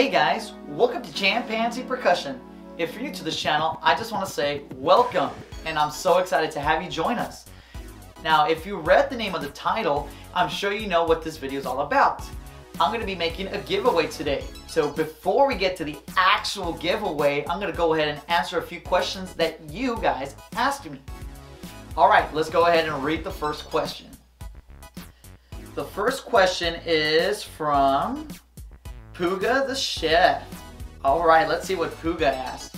Hey guys, welcome to ChamPanZ Percussion. If you're new to this channel, I just want to say welcome and I'm so excited to have you join us. Now, if you read the name of the title, I'm sure you know what this video is all about. I'm going to be making a giveaway today. So before we get to the actual giveaway, I'm going to go ahead and answer a few questions that you guys asked me. All right, let's go ahead and read the first question. The first question is from Puga the Chef. All right, let's see what Puga asked.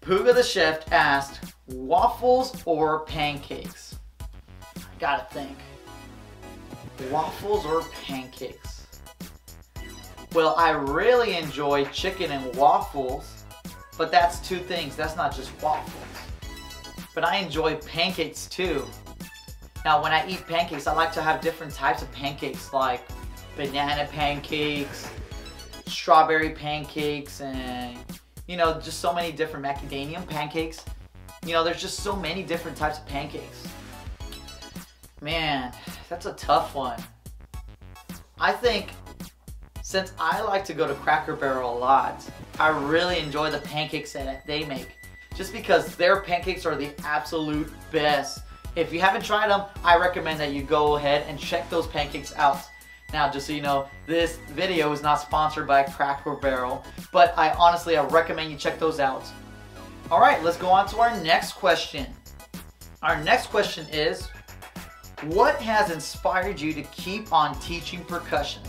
Puga the Chef asked, waffles or pancakes? I gotta think. Waffles or pancakes? Well, I really enjoy chicken and waffles, but that's two things. That's not just waffles. But I enjoy pancakes too. Now, when I eat pancakes, I like to have different types of pancakes, like banana pancakes, strawberry pancakes and you know just so many different macadamia pancakes. You know there's just so many different types of pancakes. Man that's a tough one. I think since I like to go to Cracker Barrel a lot I really enjoy the pancakes that they make just because their pancakes are the absolute best. If you haven't tried them I recommend that you go ahead and check those pancakes out now, just so you know, this video is not sponsored by Cracker Barrel, but I honestly, I recommend you check those out. All right, let's go on to our next question. Our next question is, what has inspired you to keep on teaching percussion?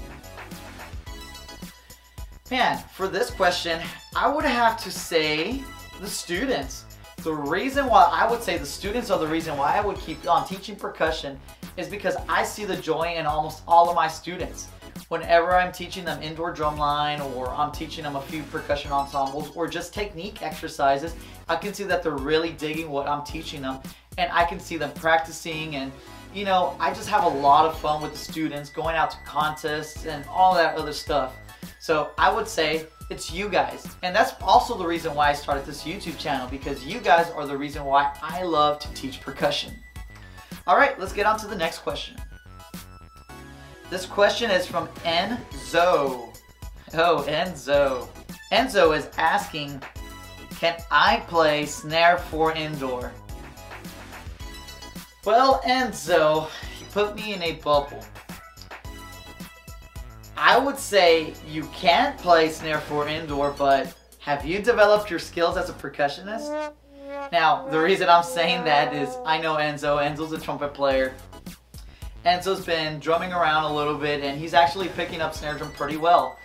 Man, for this question, I would have to say the students. The reason why I would say the students are the reason why I would keep on teaching percussion is because I see the joy in almost all of my students. Whenever I'm teaching them indoor drumline or I'm teaching them a few percussion ensembles or just technique exercises, I can see that they're really digging what I'm teaching them and I can see them practicing and you know, I just have a lot of fun with the students going out to contests and all that other stuff. So I would say it's you guys. And that's also the reason why I started this YouTube channel because you guys are the reason why I love to teach percussion. All right, let's get on to the next question. This question is from Enzo. Oh, Enzo. Enzo is asking, can I play snare for indoor? Well, Enzo, you put me in a bubble. I would say you can't play snare for indoor, but have you developed your skills as a percussionist? Now, the reason I'm saying that is I know Enzo. Enzo's a trumpet player. Enzo's been drumming around a little bit and he's actually picking up snare drum pretty well.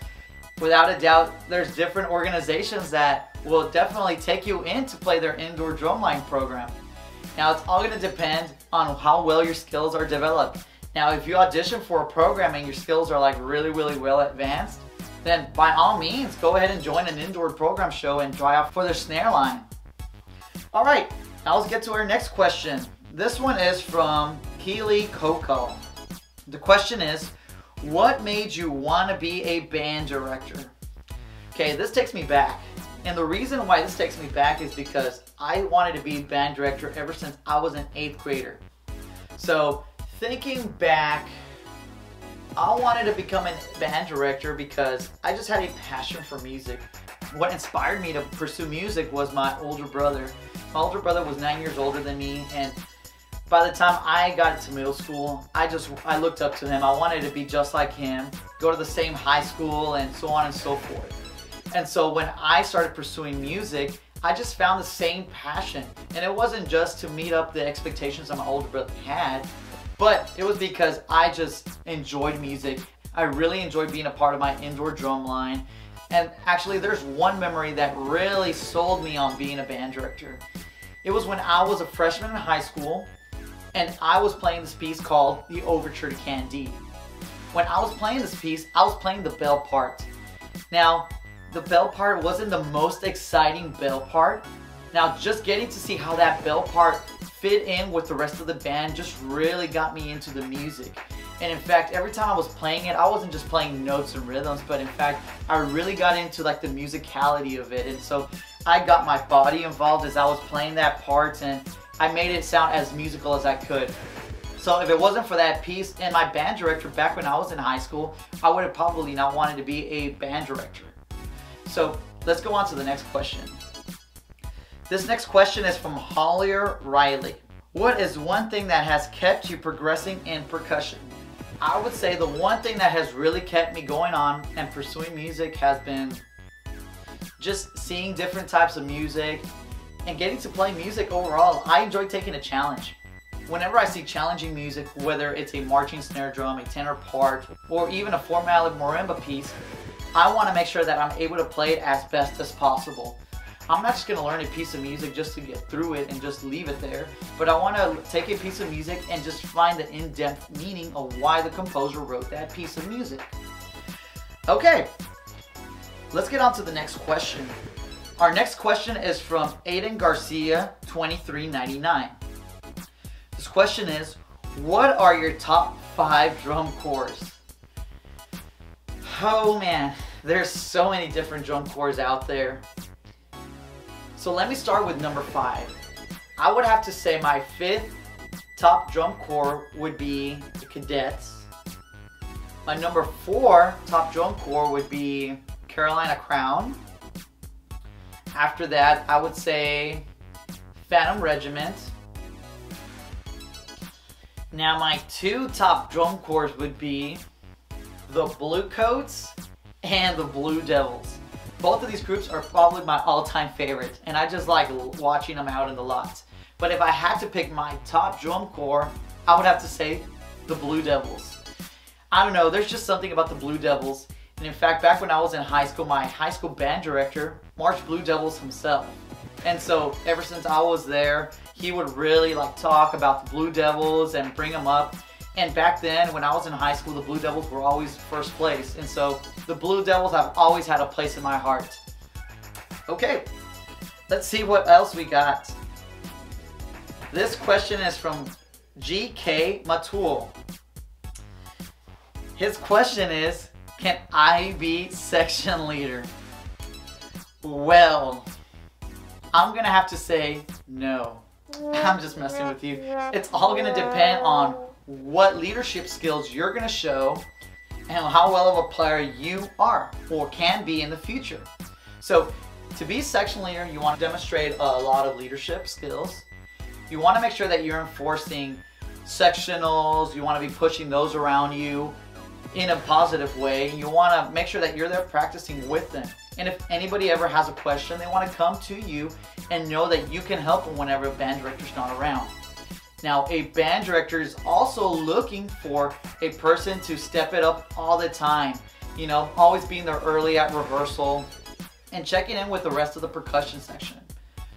Without a doubt, there's different organizations that will definitely take you in to play their indoor drumline program. Now, it's all going to depend on how well your skills are developed. Now, if you audition for a program and your skills are like really, really well advanced, then by all means, go ahead and join an indoor program show and try out for their snare line. All right, now let's get to our next question. This one is from Keely Coco. The question is, what made you want to be a band director? Okay, this takes me back. And the reason why this takes me back is because I wanted to be band director ever since I was an eighth grader. So thinking back, I wanted to become a band director because I just had a passion for music. What inspired me to pursue music was my older brother. My older brother was nine years older than me, and by the time I got to middle school, I just I looked up to him. I wanted to be just like him, go to the same high school, and so on and so forth. And so when I started pursuing music, I just found the same passion. And it wasn't just to meet up the expectations that my older brother had, but it was because I just enjoyed music. I really enjoyed being a part of my indoor drum line. And actually, there's one memory that really sold me on being a band director. It was when I was a freshman in high school and I was playing this piece called The Overture to Candide. When I was playing this piece, I was playing the bell part. Now, the bell part wasn't the most exciting bell part. Now, just getting to see how that bell part fit in with the rest of the band just really got me into the music. And in fact, every time I was playing it, I wasn't just playing notes and rhythms, but in fact, I really got into like the musicality of it. And so I got my body involved as I was playing that part and I made it sound as musical as I could. So if it wasn't for that piece and my band director back when I was in high school, I would have probably not wanted to be a band director. So let's go on to the next question. This next question is from Hollier Riley. What is one thing that has kept you progressing in percussion? I would say the one thing that has really kept me going on and pursuing music has been just seeing different types of music and getting to play music overall. I enjoy taking a challenge. Whenever I see challenging music, whether it's a marching snare drum, a tenor part, or even a four-mallet marimba piece, I want to make sure that I'm able to play it as best as possible. I'm not just going to learn a piece of music just to get through it and just leave it there, but I want to take a piece of music and just find the in-depth meaning of why the composer wrote that piece of music. Okay, let's get on to the next question. Our next question is from Aiden Garcia, 2399. This question is, what are your top five drum corps? Oh man, there's so many different drum corps out there. So let me start with number five. I would have to say my fifth top drum corps would be the Cadets. My number four top drum corps would be Carolina Crown. After that, I would say Phantom Regiment. Now my two top drum corps would be the Bluecoats and the Blue Devils both of these groups are probably my all-time favorites, and I just like watching them out in the lot. But if I had to pick my top drum corps, I would have to say the Blue Devils. I don't know, there's just something about the Blue Devils. And in fact, back when I was in high school, my high school band director marched Blue Devils himself. And so ever since I was there, he would really like talk about the Blue Devils and bring them up. And back then, when I was in high school, the Blue Devils were always first place. And so the Blue Devils have always had a place in my heart. Okay, let's see what else we got. This question is from GK Matul. His question is, can I be section leader? Well, I'm gonna have to say no. I'm just messing with you. It's all gonna depend on what leadership skills you're to show and how well of a player you are or can be in the future. So to be section leader, you want to demonstrate a lot of leadership skills. You want to make sure that you're enforcing sectionals, you want to be pushing those around you in a positive way. You want to make sure that you're there practicing with them. And if anybody ever has a question, they want to come to you and know that you can help them whenever a band director's not around. Now, a band director is also looking for a person to step it up all the time. You know, always being there early at rehearsal and checking in with the rest of the percussion section.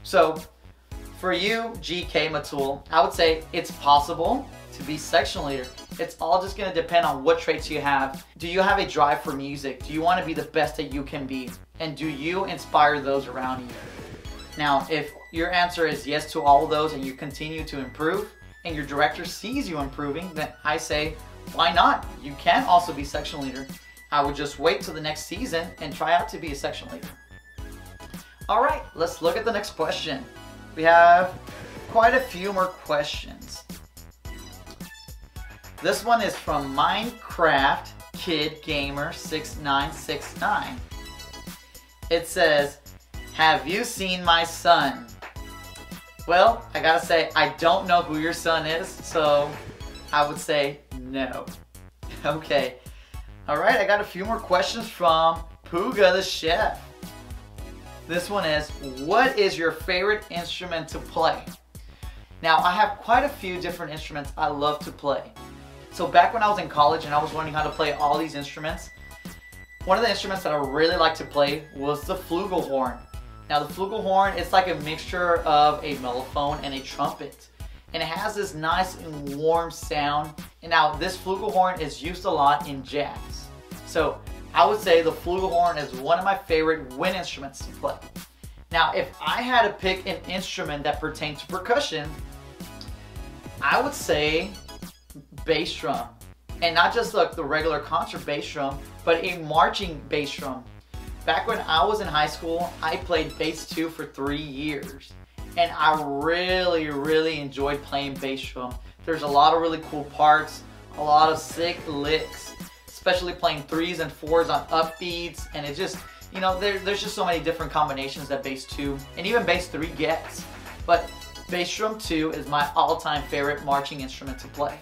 So, for you, GK Matul, I would say it's possible to be section leader. It's all just gonna depend on what traits you have. Do you have a drive for music? Do you wanna be the best that you can be? And do you inspire those around you? Now, if your answer is yes to all those and you continue to improve and your director sees you improving, then I say, why not? You can also be section leader. I would just wait till the next season and try out to be a section leader. All right, let's look at the next question. We have quite a few more questions. This one is from Minecraft Kid Gamer 6969. It says, have you seen my son? Well, I gotta say, I don't know who your son is, so I would say no. Okay. Alright, I got a few more questions from Puga the Chef. This one is, what is your favorite instrument to play? Now, I have quite a few different instruments I love to play. So back when I was in college and I was learning how to play all these instruments, one of the instruments that I really liked to play was the flugelhorn. Now the flugelhorn, it's like a mixture of a mellophone and a trumpet. And it has this nice and warm sound. And now this flugelhorn is used a lot in jazz. So I would say the flugelhorn is one of my favorite wind instruments to play. Now if I had to pick an instrument that pertains to percussion, I would say bass drum. And not just like the regular concert bass drum, but a marching bass drum. Back when I was in high school, I played bass two for three years. And I really, really enjoyed playing bass drum. There's a lot of really cool parts, a lot of sick licks, especially playing threes and fours on upbeats. And it just, you know, there, there's just so many different combinations that bass 2 and even bass 3 gets. But bass drum 2 is my all-time favorite marching instrument to play.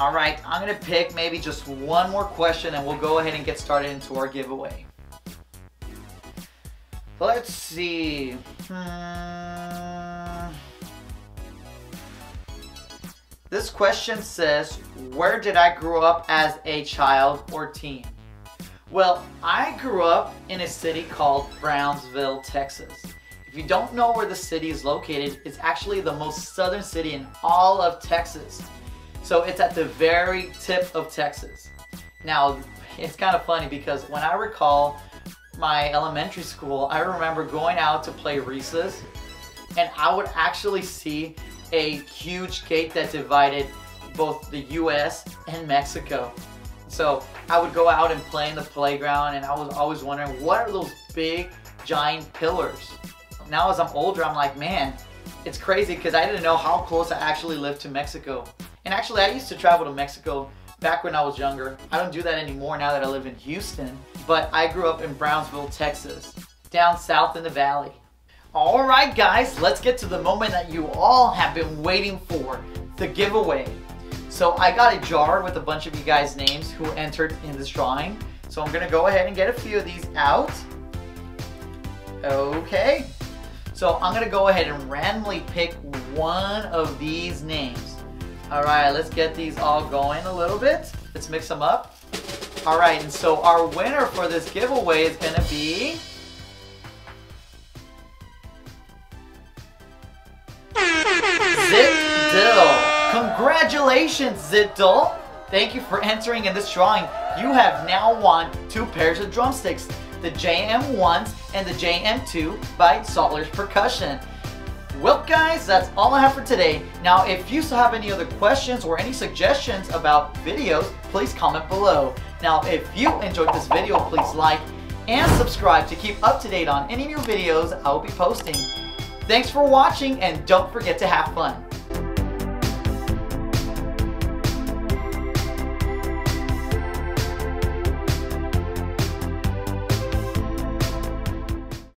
All right, I'm gonna pick maybe just one more question and we'll go ahead and get started into our giveaway. Let's see. Hmm. This question says, where did I grow up as a child or teen? Well, I grew up in a city called Brownsville, Texas. If you don't know where the city is located, it's actually the most southern city in all of Texas. So it's at the very tip of Texas. Now, it's kind of funny because when I recall my elementary school, I remember going out to play recess and I would actually see a huge gate that divided both the US and Mexico. So I would go out and play in the playground and I was always wondering what are those big giant pillars? Now as I'm older, I'm like, man, it's crazy because I didn't know how close I actually lived to Mexico. And actually I used to travel to Mexico back when I was younger. I don't do that anymore now that I live in Houston, but I grew up in Brownsville, Texas, down south in the valley. All right, guys, let's get to the moment that you all have been waiting for, the giveaway. So I got a jar with a bunch of you guys' names who entered in this drawing. So I'm gonna go ahead and get a few of these out. Okay. So I'm gonna go ahead and randomly pick one of these names. All right, let's get these all going a little bit. Let's mix them up. All right, and so our winner for this giveaway is gonna be... Zit Dill. Congratulations, Zit Thank you for entering in this drawing. You have now won two pairs of drumsticks, the JM1s and the JM2 by Salyers Percussion. Well guys, that's all I have for today. Now if you still have any other questions or any suggestions about videos, please comment below. Now if you enjoyed this video, please like and subscribe to keep up to date on any new videos I will be posting. Thanks for watching and don't forget to have fun.